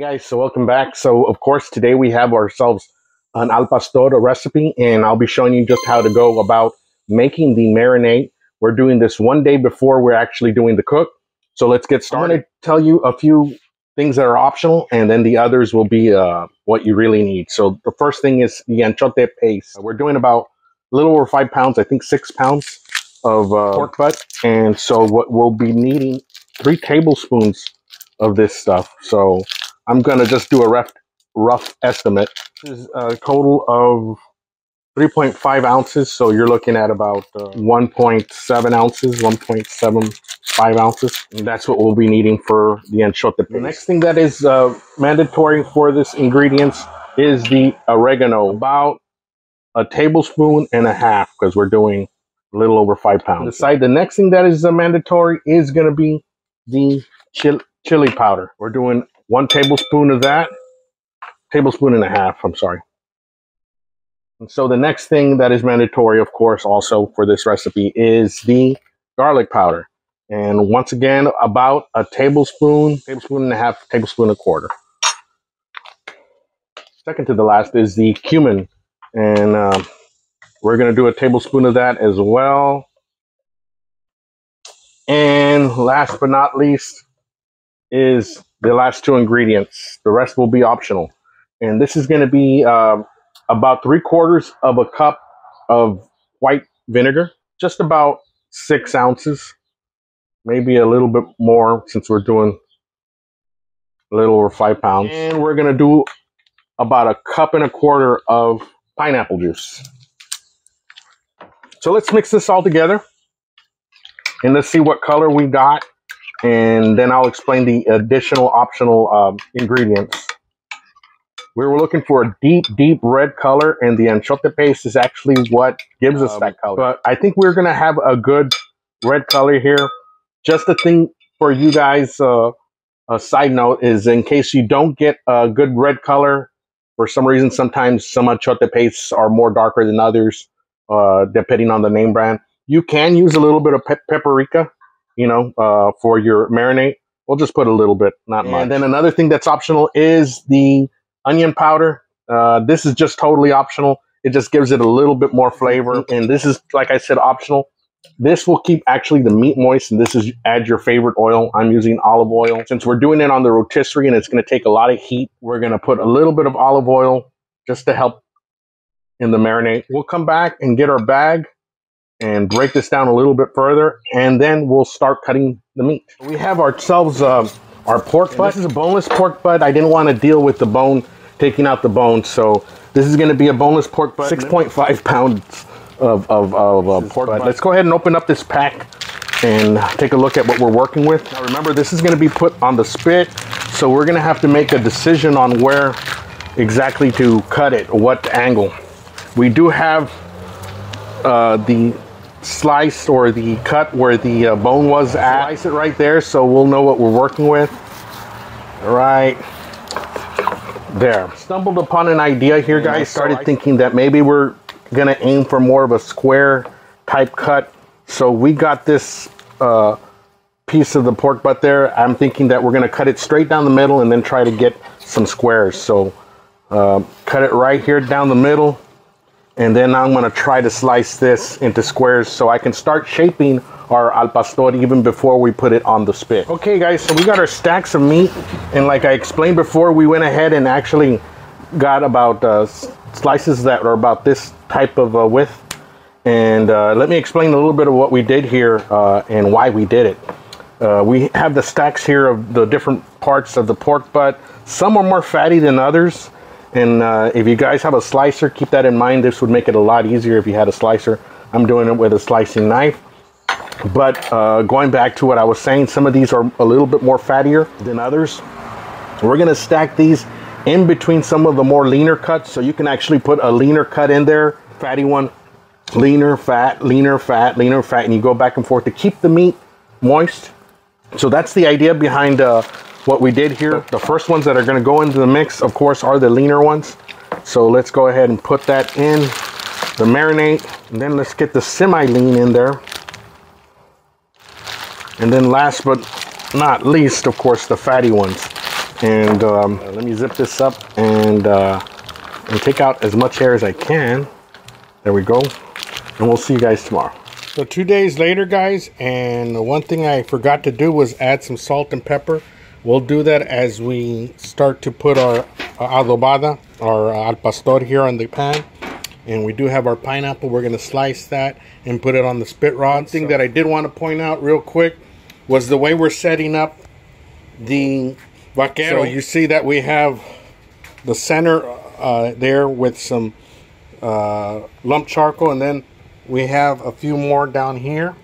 guys, so welcome back. So of course today we have ourselves an al pastor recipe and I'll be showing you just how to go about making the marinade. We're doing this one day before we're actually doing the cook. So let's get started. I'm going to tell you a few things that are optional and then the others will be uh, what you really need. So the first thing is the anchote paste. We're doing about a little over five pounds, I think six pounds of uh, pork butt. And so what we'll be needing three tablespoons of this stuff. So I'm going to just do a rough, rough estimate. This is a total of 3.5 ounces. So you're looking at about uh, 1.7 ounces, 1.75 ounces. And that's what we'll be needing for the paste. The next thing that is uh, mandatory for this ingredients is the oregano. About a tablespoon and a half because we're doing a little over five pounds. Decide the next thing that is uh, mandatory is going to be the chili chili powder. We're doing one tablespoon of that, tablespoon and a half, I'm sorry. And so the next thing that is mandatory, of course, also for this recipe is the garlic powder. And once again, about a tablespoon, tablespoon and a half, tablespoon and a quarter. Second to the last is the cumin. And um, we're going to do a tablespoon of that as well. And last but not least, is the last two ingredients. The rest will be optional. And this is going to be uh, about three quarters of a cup of white vinegar, just about six ounces, maybe a little bit more since we're doing a little over five pounds. And we're going to do about a cup and a quarter of pineapple juice. So let's mix this all together and let's see what color we got and then I'll explain the additional optional um, ingredients. We were looking for a deep, deep red color, and the anchote paste is actually what gives us um, that color. But I think we're going to have a good red color here. Just a thing for you guys, uh, a side note is in case you don't get a good red color, for some reason, sometimes some anchote pastes are more darker than others, uh, depending on the name brand. You can use a little bit of pe paprika you know, uh, for your marinade. We'll just put a little bit, not and much. And then another thing that's optional is the onion powder. Uh, this is just totally optional. It just gives it a little bit more flavor. And this is, like I said, optional. This will keep actually the meat moist, and this is add your favorite oil. I'm using olive oil. Since we're doing it on the rotisserie and it's going to take a lot of heat, we're going to put a little bit of olive oil just to help in the marinade. We'll come back and get our bag and break this down a little bit further, and then we'll start cutting the meat. We have ourselves uh, our pork butt. This is a boneless pork butt. I didn't want to deal with the bone, taking out the bone, so this is going to be a boneless pork butt. 6.5 pounds of, of, of uh, pork butt. Let's go ahead and open up this pack and take a look at what we're working with. Now remember, this is going to be put on the spit, so we're going to have to make a decision on where exactly to cut it, what angle. We do have uh, the slice or the cut where the uh, bone was at. Slice it right there so we'll know what we're working with. Right there. Stumbled upon an idea here, guys. Started thinking that maybe we're gonna aim for more of a square type cut. So we got this uh, piece of the pork butt there. I'm thinking that we're gonna cut it straight down the middle and then try to get some squares. So uh, cut it right here down the middle and then I'm gonna try to slice this into squares so I can start shaping our al pastor even before we put it on the spit. Okay guys, so we got our stacks of meat and like I explained before, we went ahead and actually got about uh, slices that are about this type of uh, width. And uh, let me explain a little bit of what we did here uh, and why we did it. Uh, we have the stacks here of the different parts of the pork butt. Some are more fatty than others. And uh, if you guys have a slicer, keep that in mind. This would make it a lot easier if you had a slicer. I'm doing it with a slicing knife. But uh, going back to what I was saying, some of these are a little bit more fattier than others. We're gonna stack these in between some of the more leaner cuts. So you can actually put a leaner cut in there, fatty one, leaner, fat, leaner, fat, leaner, fat, and you go back and forth to keep the meat moist. So that's the idea behind uh, what we did here. The first ones that are gonna go into the mix, of course, are the leaner ones. So let's go ahead and put that in the marinade. And then let's get the semi-lean in there. And then last but not least, of course, the fatty ones. And um, let me zip this up and, uh, and take out as much air as I can. There we go. And we'll see you guys tomorrow. So two days later, guys, and the one thing I forgot to do was add some salt and pepper. We'll do that as we start to put our adobada, our al pastor here on the pan. And we do have our pineapple. We're going to slice that and put it on the spit rod. Thing that I did want to point out real quick was the way we're setting up the vaquero. So you see that we have the center uh, there with some uh, lump charcoal and then we have a few more down here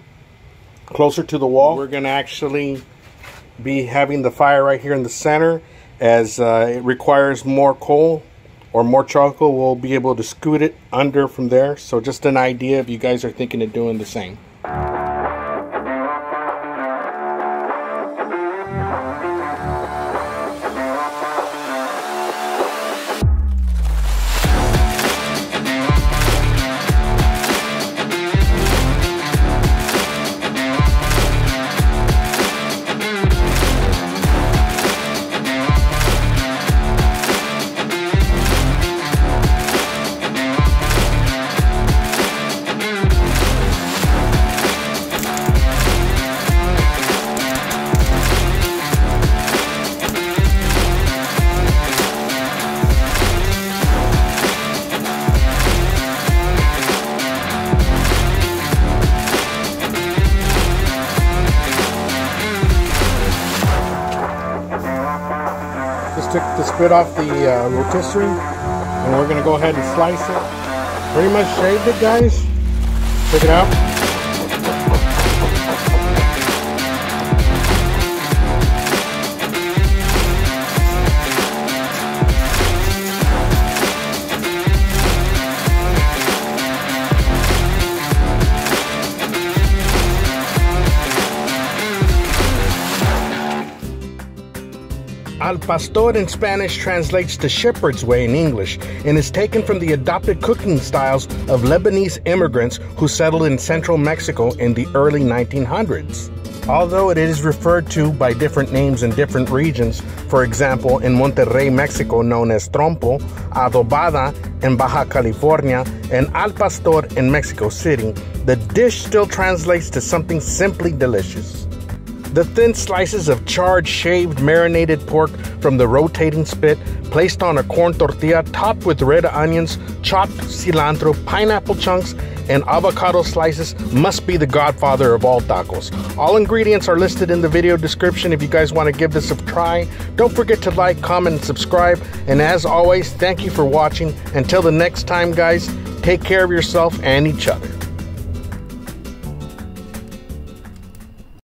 closer to the wall. We're going to actually be having the fire right here in the center as uh, it requires more coal or more charcoal. We'll be able to scoot it under from there. So just an idea if you guys are thinking of doing the same. Spit off the uh, rotisserie and we're gonna go ahead and slice it. Pretty much shaved it guys. Check it out. Al pastor in Spanish translates to shepherd's way in English and is taken from the adopted cooking styles of Lebanese immigrants who settled in central Mexico in the early 1900s. Although it is referred to by different names in different regions, for example, in Monterrey, Mexico, known as trompo, adobada in Baja California, and al pastor in Mexico City, the dish still translates to something simply delicious. The thin slices of charred, shaved, marinated pork from the rotating spit, placed on a corn tortilla topped with red onions, chopped cilantro, pineapple chunks, and avocado slices must be the godfather of all tacos. All ingredients are listed in the video description if you guys want to give this a try. Don't forget to like, comment, and subscribe. And as always, thank you for watching. Until the next time, guys, take care of yourself and each other.